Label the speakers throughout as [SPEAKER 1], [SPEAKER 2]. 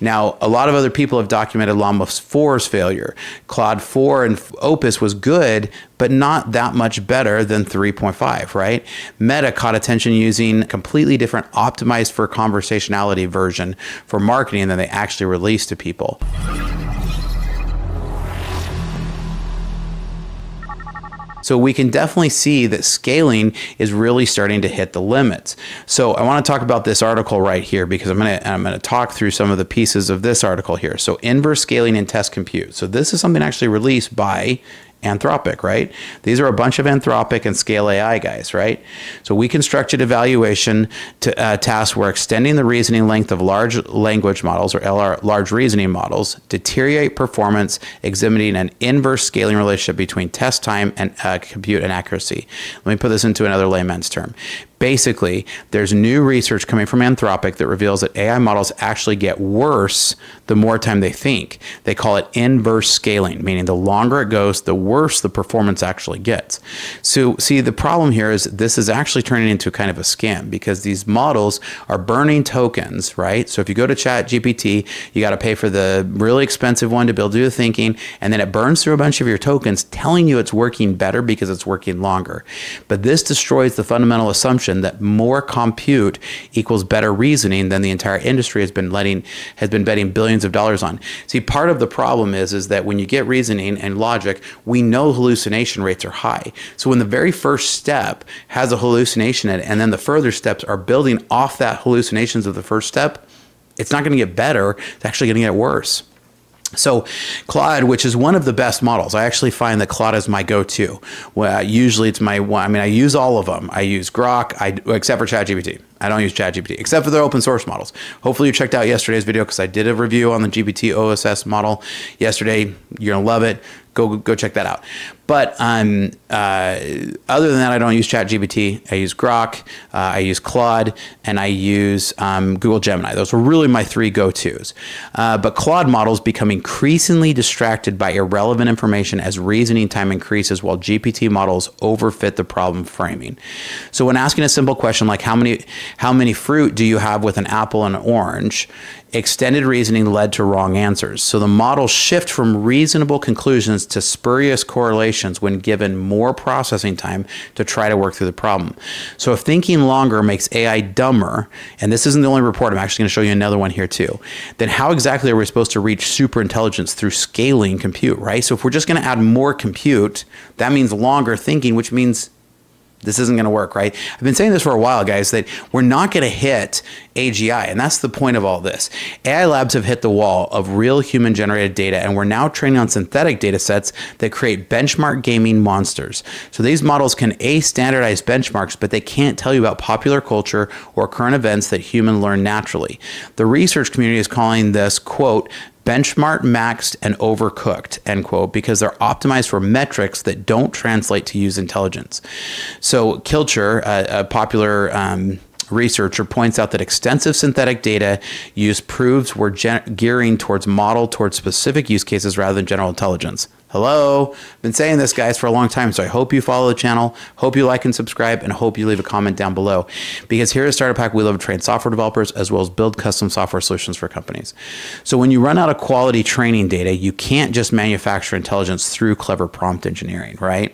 [SPEAKER 1] Now, a lot of other people have documented Llama 4's failure. Claude 4 and Opus was good, but not that much better than 3.5, right? Meta caught attention using completely different optimized for conversationality version for marketing than they actually released to people. So we can definitely see that scaling is really starting to hit the limits. So I want to talk about this article right here because I'm going to I'm going to talk through some of the pieces of this article here. So inverse scaling in test compute. So this is something actually released by Anthropic, right? These are a bunch of Anthropic and Scale AI guys, right? So we constructed evaluation to, uh, tasks where extending the reasoning length of large language models or LR, large reasoning models deteriorate performance, exhibiting an inverse scaling relationship between test time and uh, compute and accuracy. Let me put this into another layman's term basically, there's new research coming from Anthropic that reveals that AI models actually get worse the more time they think. They call it inverse scaling, meaning the longer it goes, the worse the performance actually gets. So, see, the problem here is this is actually turning into kind of a scam because these models are burning tokens, right? So, if you go to Chat GPT, you got to pay for the really expensive one to to do the thinking, and then it burns through a bunch of your tokens, telling you it's working better because it's working longer. But this destroys the fundamental assumption that more compute equals better reasoning than the entire industry has been letting has been betting billions of dollars on. See, part of the problem is is that when you get reasoning and logic, we know hallucination rates are high. So when the very first step has a hallucination in it, and then the further steps are building off that hallucinations of the first step, it's not going to get better. It's actually going to get worse. So Claude, which is one of the best models, I actually find that Claude is my go-to. Well, usually it's my one. I mean, I use all of them. I use Grok, I except for ChatGPT. I don't use ChatGPT except for their open source models. Hopefully, you checked out yesterday's video because I did a review on the GPT OSS model yesterday. You're gonna love it go go check that out. But um, uh, other than that, I don't use ChatGPT. I use Grok, uh, I use Claude, and I use um, Google Gemini. Those were really my three go-tos. Uh, but Claude models become increasingly distracted by irrelevant information as reasoning time increases, while GPT models overfit the problem framing. So when asking a simple question like how many how many fruit do you have with an apple and an orange, extended reasoning led to wrong answers. So the models shift from reasonable conclusions to spurious correlations when given more processing time to try to work through the problem. So if thinking longer makes AI dumber, and this isn't the only report, I'm actually going to show you another one here too, then how exactly are we supposed to reach super intelligence through scaling compute, right? So if we're just going to add more compute, that means longer thinking, which means this isn't going to work, right? I've been saying this for a while, guys, that we're not going to hit AGI. And that's the point of all this. AI labs have hit the wall of real human generated data, and we're now training on synthetic data sets that create benchmark gaming monsters. So these models can A, standardize benchmarks, but they can't tell you about popular culture or current events that human learn naturally. The research community is calling this, quote, benchmark maxed and overcooked end quote because they're optimized for metrics that don't translate to use intelligence. So kilcher a, a popular um, researcher points out that extensive synthetic data use proves we're gearing towards model towards specific use cases rather than general intelligence Hello. Been saying this, guys, for a long time. So I hope you follow the channel. Hope you like and subscribe, and hope you leave a comment down below. Because here at Startup Hakk, we love to train software developers as well as build custom software solutions for companies. So when you run out of quality training data, you can't just manufacture intelligence through clever prompt engineering, right?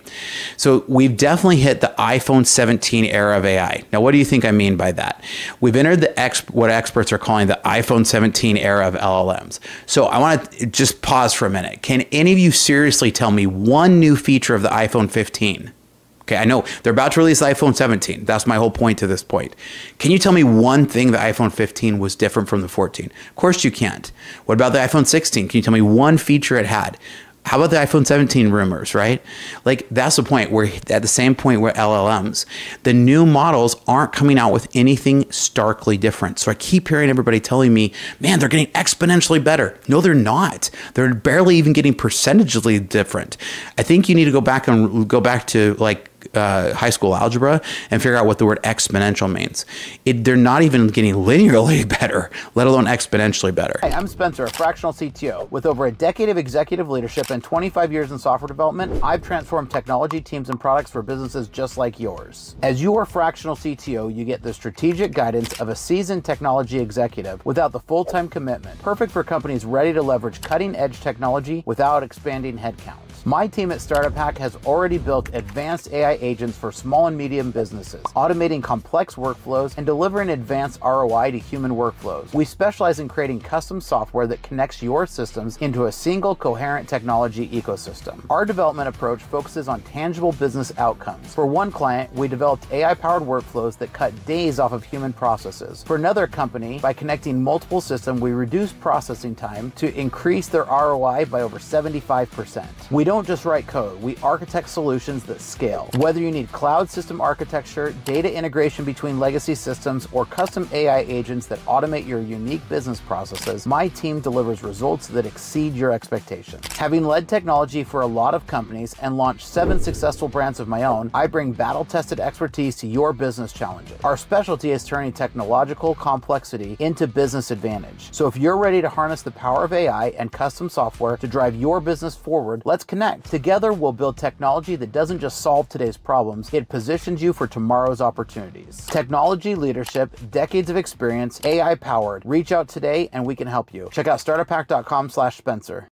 [SPEAKER 1] So we've definitely hit the iPhone 17 era of AI. Now, what do you think I mean by that? We've entered the ex- what experts are calling the iPhone 17 era of LLMs. So I want to just pause for a minute. Can any of you seriously seriously tell me one new feature of the iPhone 15? Okay, I know they're about to release the iPhone 17. That's my whole point to this point. Can you tell me one thing the iPhone 15 was different from the 14? Of course you can't. What about the iPhone 16? Can you tell me one feature it had? How about the iPhone 17 rumors, right? Like that's the point where at the same point where LLMs, the new models aren't coming out with anything starkly different. So I keep hearing everybody telling me, man, they're getting exponentially better. No, they're not. They're barely even getting percentagely different. I think you need to go back and go back to like uh, high school algebra and figure out what the word exponential means. It, they're not even getting linearly better, let alone exponentially better.
[SPEAKER 2] Hi, I'm Spencer, a fractional CTO. With over a decade of executive leadership and 25 years in software development, I've transformed technology teams and products for businesses just like yours. As your fractional CTO, you get the strategic guidance of a seasoned technology executive without the full-time commitment, perfect for companies ready to leverage cutting-edge technology without expanding headcount. My team at Startup Hakk has already built advanced AI agents for small and medium businesses, automating complex workflows and delivering advanced ROI to human workflows. We specialize in creating custom software that connects your systems into a single coherent technology ecosystem. Our development approach focuses on tangible business outcomes. For one client, we developed AI powered workflows that cut days off of human processes. For another company, by connecting multiple systems, we reduced processing time to increase their ROI by over 75%. We don't just write code, we architect solutions that scale. Whether you need cloud system architecture, data integration between legacy systems, or custom AI agents that automate your unique business processes, my team delivers results that exceed your expectations. Having led technology for a lot of companies and launched seven successful brands of my own, I bring battle tested expertise to your business challenges. Our specialty is turning technological complexity into business advantage. So if you're ready to harness the power of AI and custom software to drive your business forward, let's connect connect. Together, we'll build technology that doesn't just solve today's problems, it positions you for tomorrow's opportunities. Technology leadership, decades of experience, AI powered. Reach out today and we can help you. Check out startuphakk.com slash Spencer.